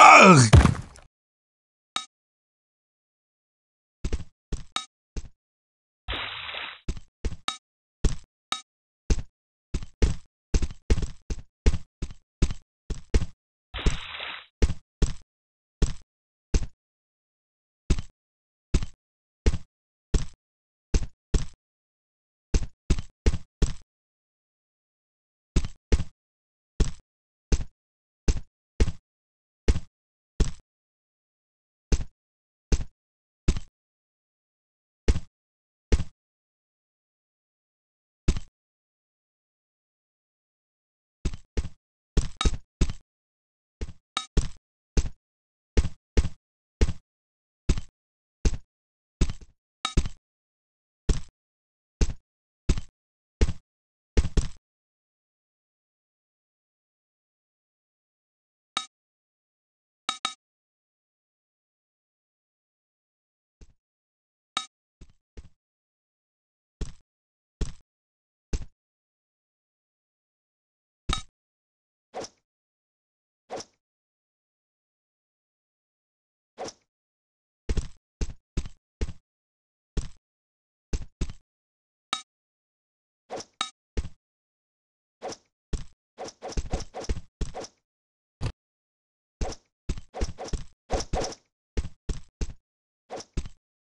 Ugh!